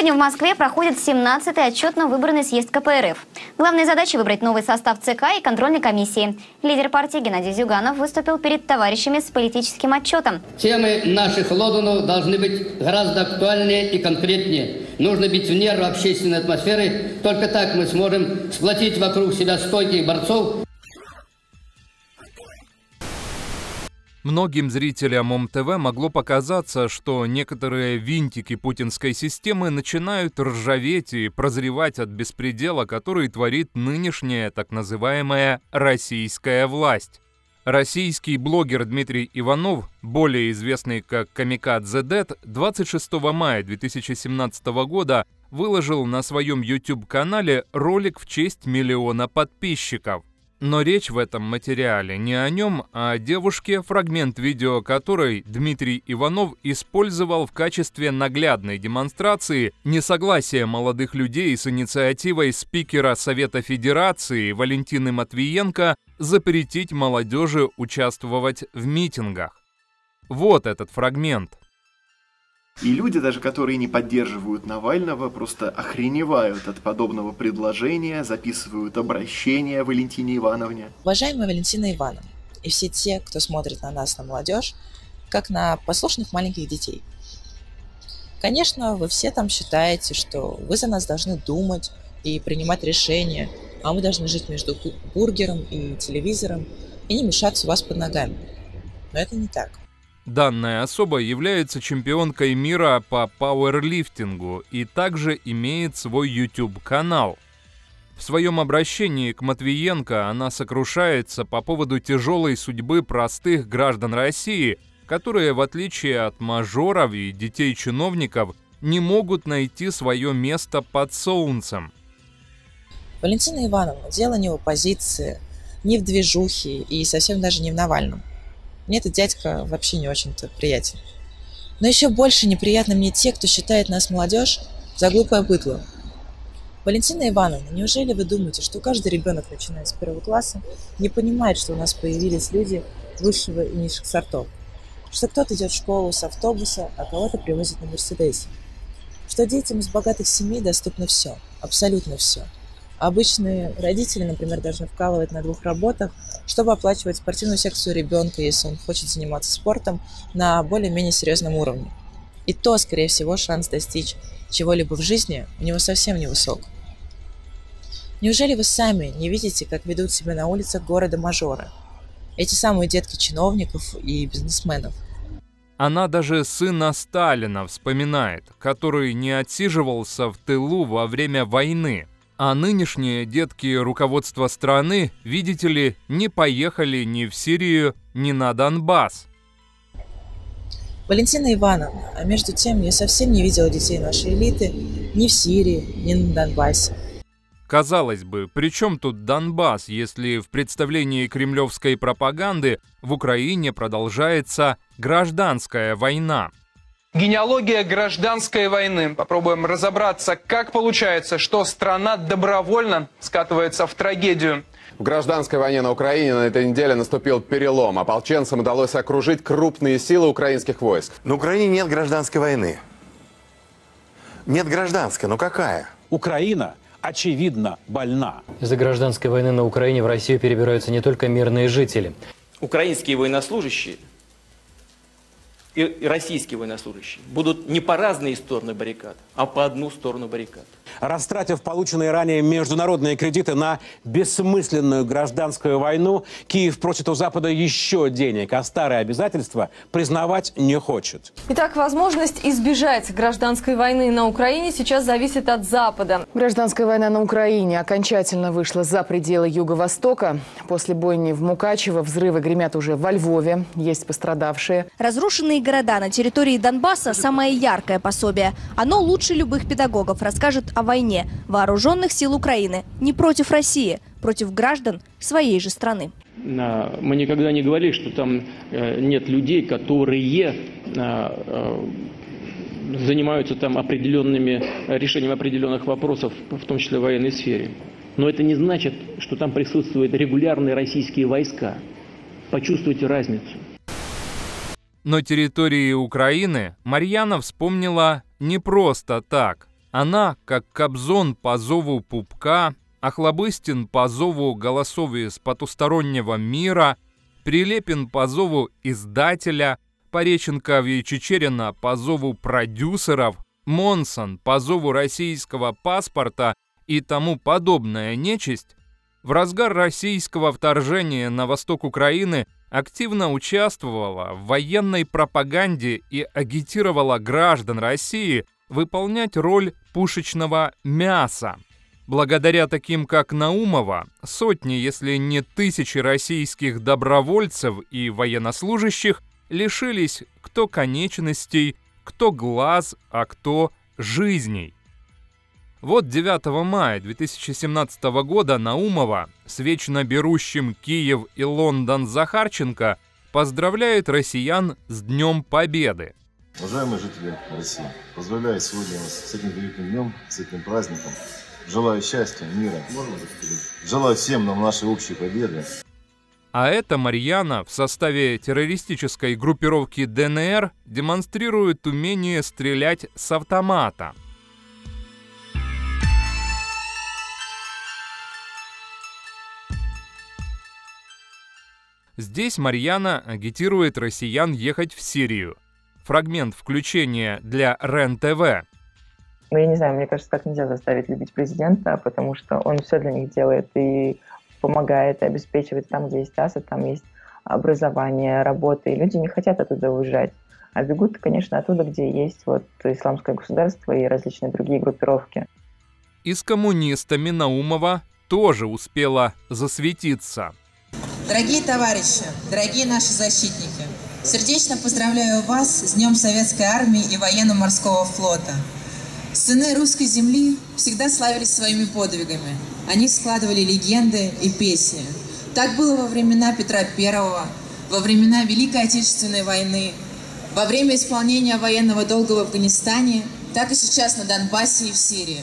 Сегодня в Москве проходит 17-й отчетно-выборный съезд КПРФ. Главной задачей выбрать новый состав ЦК и контрольной комиссии. Лидер партии Геннадий Зюганов выступил перед товарищами с политическим отчетом. Темы наших лозунгов должны быть гораздо актуальнее и конкретнее. Нужно быть в нервы общественной атмосферы. Только так мы сможем сплотить вокруг себя стойких борцов Многим зрителям ОМТВ могло показаться, что некоторые винтики путинской системы начинают ржаветь и прозревать от беспредела, который творит нынешняя так называемая «российская власть». Российский блогер Дмитрий Иванов, более известный как Камикадзе Дэд, 26 мая 2017 года выложил на своем YouTube-канале ролик в честь миллиона подписчиков. Но речь в этом материале не о нем, а о девушке, фрагмент видео которой Дмитрий Иванов использовал в качестве наглядной демонстрации несогласия молодых людей с инициативой спикера Совета Федерации Валентины Матвиенко запретить молодежи участвовать в митингах. Вот этот фрагмент. И люди, даже которые не поддерживают Навального, просто охреневают от подобного предложения, записывают обращение Валентине Ивановне. Уважаемая Валентина Ивановна, и все те, кто смотрит на нас, на молодежь, как на послушных маленьких детей. Конечно, вы все там считаете, что вы за нас должны думать и принимать решения, а мы должны жить между бургером и телевизором и не мешаться у вас под ногами. Но это не так. Данная особа является чемпионкой мира по пауэрлифтингу и также имеет свой YouTube-канал. В своем обращении к Матвиенко она сокрушается по поводу тяжелой судьбы простых граждан России, которые, в отличие от мажоров и детей чиновников, не могут найти свое место под солнцем. Валентина Ивановна, дело не в оппозиции, не в движухе и совсем даже не в Навальном. Мне этот дядька вообще не очень-то приятен. Но еще больше неприятны мне те, кто считает нас, молодежь, за глупое быдло. Валентина Ивановна, неужели вы думаете, что каждый ребенок, начиная с первого класса, не понимает, что у нас появились люди высшего и низших сортов? Что кто-то идет в школу с автобуса, а кого-то привозят на Мерседесе? Что детям из богатых семей доступно все, абсолютно все – Обычные родители, например, должны вкалывать на двух работах, чтобы оплачивать спортивную секцию ребенка, если он хочет заниматься спортом на более-менее серьезном уровне. И то, скорее всего, шанс достичь чего-либо в жизни у него совсем невысок. Неужели вы сами не видите, как ведут себя на улицах города мажоры? Эти самые детки чиновников и бизнесменов. Она даже сына Сталина вспоминает, который не отсиживался в тылу во время войны, а нынешние детки руководства страны, видите ли, не поехали ни в Сирию, ни на Донбасс. Валентина Ивановна, а между тем я совсем не видела детей нашей элиты ни в Сирии, ни на Донбассе. Казалось бы, при чем тут Донбасс, если в представлении кремлевской пропаганды в Украине продолжается гражданская война? Генеалогия гражданской войны. Попробуем разобраться, как получается, что страна добровольно скатывается в трагедию. В гражданской войне на Украине на этой неделе наступил перелом. Ополченцам удалось окружить крупные силы украинских войск. На Украине нет гражданской войны. Нет гражданской, но какая? Украина очевидно больна. Из-за гражданской войны на Украине в Россию перебираются не только мирные жители. Украинские военнослужащие и российские военнослужащие будут не по разные стороны баррикад, а по одну сторону баррикад. Растратив полученные ранее международные кредиты на бессмысленную гражданскую войну, Киев просит у Запада еще денег, а старые обязательства признавать не хочет. Итак, возможность избежать гражданской войны на Украине сейчас зависит от Запада. Гражданская война на Украине окончательно вышла за пределы Юго-Востока. После бойни в Мукачево взрывы гремят уже во Львове. Есть пострадавшие. Разрушенные города на территории Донбасса – самое яркое пособие. Оно лучше любых педагогов расскажет о войне вооруженных сил Украины не против России, против граждан своей же страны. Мы никогда не говорили, что там э, нет людей, которые э, э, занимаются там определенными решением определенных вопросов, в том числе в военной сфере. Но это не значит, что там присутствуют регулярные российские войска. Почувствуйте разницу. Но территории Украины Марьяна вспомнила не просто так. Она, как Кобзон по зову пупка, Охлобыстин по зову голосов из потустороннего мира, Прилепин по зову издателя, Пореченков и Чечерина по зову продюсеров, Монсон по зову российского паспорта и тому подобная нечисть в разгар российского вторжения на восток Украины активно участвовала в военной пропаганде и агитировала граждан России выполнять роль пушечного мяса. Благодаря таким, как Наумова, сотни, если не тысячи российских добровольцев и военнослужащих лишились кто конечностей, кто глаз, а кто жизней. Вот 9 мая 2017 года Наумова с вечно берущим Киев и Лондон Захарченко поздравляет россиян с Днем Победы. Уважаемые жители России, поздравляю сегодня вас с этим великим днем, с этим праздником. Желаю счастья, мира. Желаю всем нам нашей общей победы. А эта Марьяна в составе террористической группировки ДНР демонстрирует умение стрелять с автомата. Здесь Марьяна агитирует россиян ехать в Сирию. Фрагмент включения для РЕН-ТВ. Ну, я не знаю, мне кажется, так нельзя заставить любить президента, потому что он все для них делает и помогает, и обеспечивает там, где есть асад, там есть образование, работа, и люди не хотят оттуда уезжать, а бегут, конечно, оттуда, где есть вот исламское государство и различные другие группировки. И с коммунистами Наумова тоже успела засветиться. Дорогие товарищи, дорогие наши защитники, сердечно поздравляю вас с Днем Советской Армии и Военно-Морского флота. Сыны русской земли всегда славились своими подвигами. Они складывали легенды и песни. Так было во времена Петра I, во времена Великой Отечественной войны, во время исполнения военного долга в Афганистане, так и сейчас на Донбассе и в Сирии.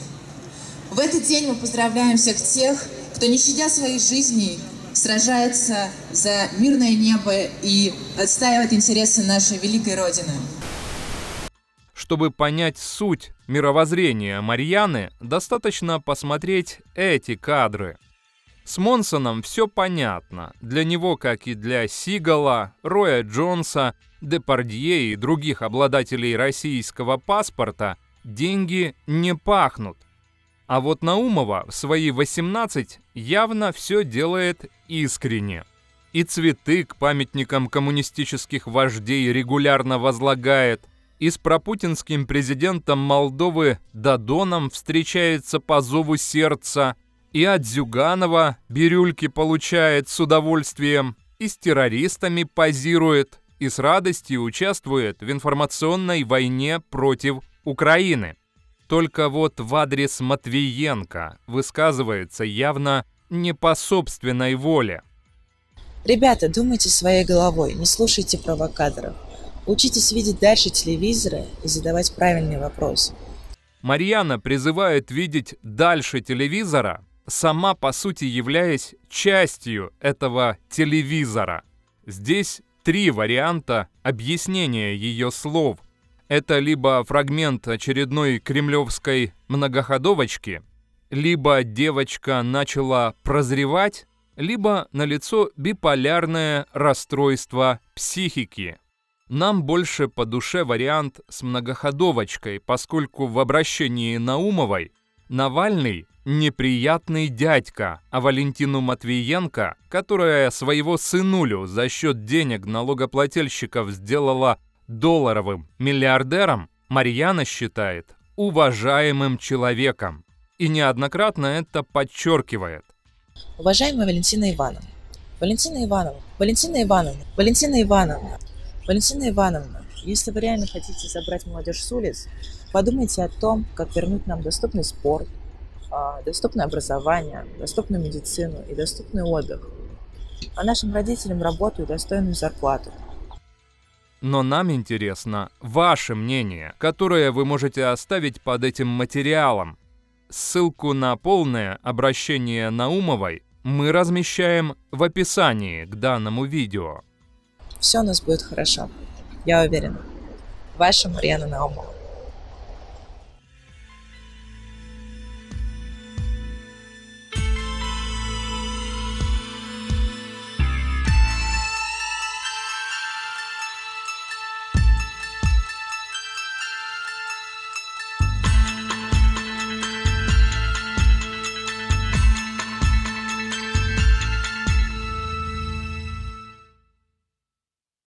В этот день мы поздравляем всех тех, кто, не щадя своей жизни, сражается за мирное небо и отстаивает интересы нашей великой Родины. Чтобы понять суть мировоззрения Марьяны, достаточно посмотреть эти кадры. С Монсоном все понятно. Для него, как и для Сигала, Роя Джонса, Депардье и других обладателей российского паспорта, деньги не пахнут. А вот Наумова в свои 18 явно все делает искренне. И цветы к памятникам коммунистических вождей регулярно возлагает, и с пропутинским президентом Молдовы Дадоном встречается по зову сердца, и от Зюганова бирюльки получает с удовольствием, и с террористами позирует, и с радостью участвует в информационной войне против Украины. Только вот в адрес Матвиенко высказывается явно не по собственной воле. Ребята, думайте своей головой, не слушайте провокаторов. Учитесь видеть дальше телевизора и задавать правильные вопросы. Марьяна призывает видеть дальше телевизора, сама по сути являясь частью этого телевизора. Здесь три варианта объяснения ее слов – это либо фрагмент очередной кремлевской многоходовочки, либо девочка начала прозревать, либо налицо биполярное расстройство психики. Нам больше по душе вариант с многоходовочкой, поскольку в обращении Наумовой Навальный неприятный дядька, а Валентину Матвиенко, которая своего сынулю за счет денег налогоплательщиков сделала долларовым миллиардером Марьяна считает уважаемым человеком. И неоднократно это подчеркивает. Уважаемая Валентина Ивановна, Валентина Ивановна, Валентина Ивановна, Валентина Ивановна, Валентина Ивановна, если вы реально хотите забрать молодежь с улиц, подумайте о том, как вернуть нам доступный спорт, а, доступное образование, доступную медицину и доступный отдых, а нашим родителям работу и достойную зарплату – но нам интересно ваше мнение, которое вы можете оставить под этим материалом. Ссылку на полное обращение Наумовой мы размещаем в описании к данному видео. Все у нас будет хорошо. Я уверена. Ваша Марьяна Наумова.